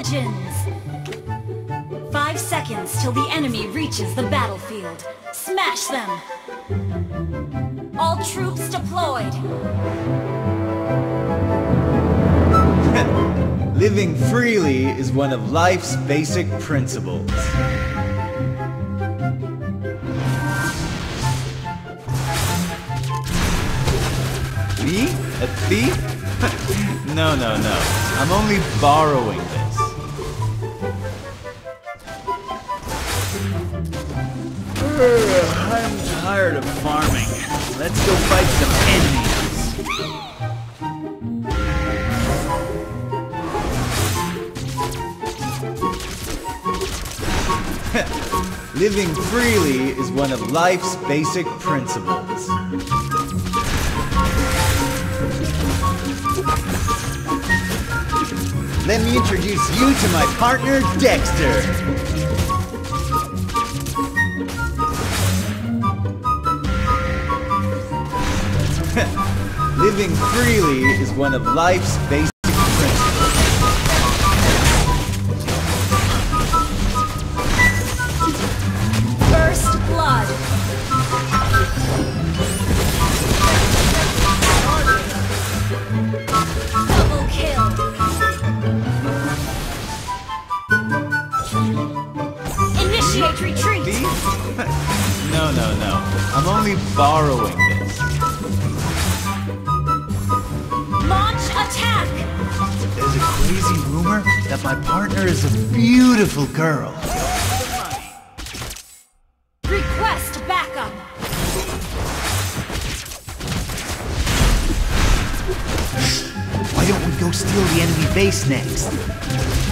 Legends! Five seconds till the enemy reaches the battlefield. Smash them! All troops deployed! Living freely is one of life's basic principles. Me? A thief? no, no, no. I'm only borrowing this. I'm tired of farming. Let's go fight some enemies. Living freely is one of life's basic principles. Let me introduce you to my partner, Dexter. Living freely is one of life's basic Initiate retreat! Thief? no, no, no. I'm only borrowing this. Launch attack! There's a crazy rumor that my partner is a beautiful girl. Request backup! Why don't we go steal the enemy base next?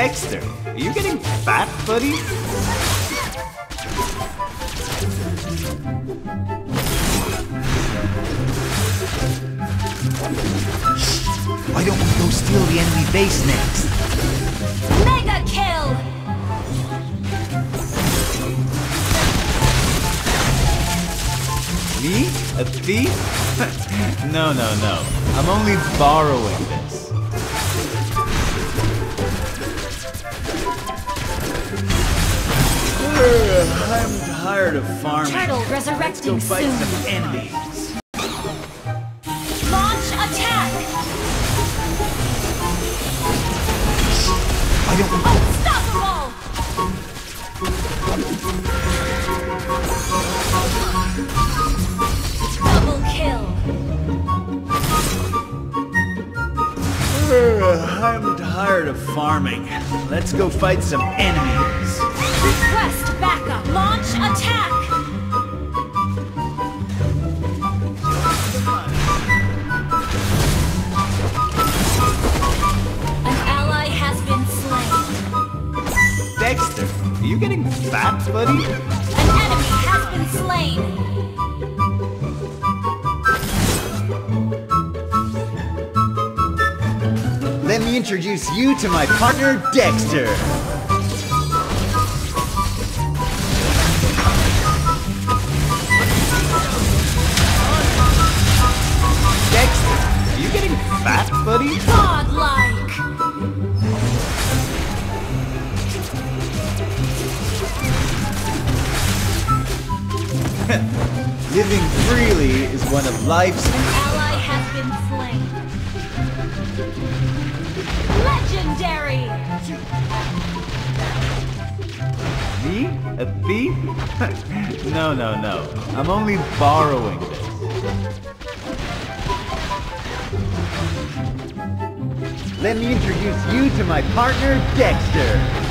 Dexter, are you getting fat, buddy? Why don't we go steal the enemy base next? Mega kill! Me? A thief? no, no, no. I'm only borrowing this. I'm tired of farming. Turtle Let's go resurrecting fight soon. some enemies. Launch attack! Why don't Unstoppable! Double kill! I'm tired of farming. Let's go fight some enemies. Request getting fat, buddy? An enemy has been slain. Let me introduce you to my partner, Dexter. Dexter, are you getting fat, buddy? Living freely is one of life's... An ally has been slain. Legendary! Me? A thief? no, no, no. I'm only borrowing this. Let me introduce you to my partner, Dexter.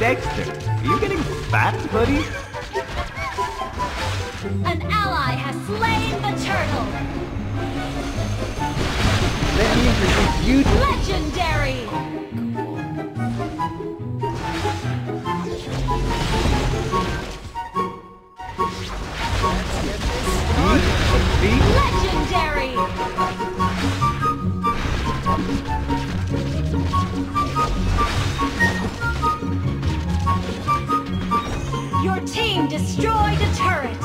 Dexter, are you getting fat, buddy? An ally has slain the turtle! Let me introduce you to Legendary! Legendary! Your team destroyed a turret!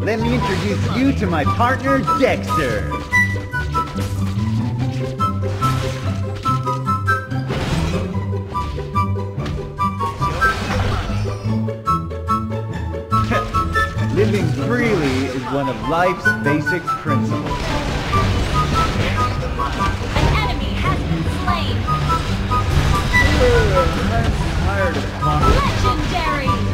Let me introduce you to my partner, Dexter. Freely is one of life's basic principles. An enemy has been slain! I'm tired of. Legendary!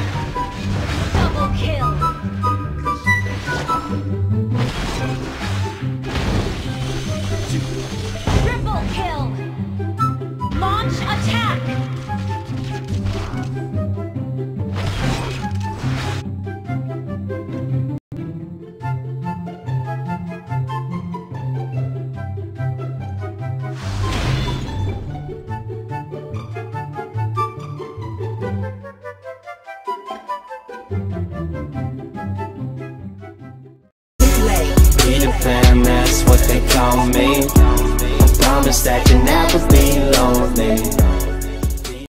That's what they call me. I promise that you'll never be lonely.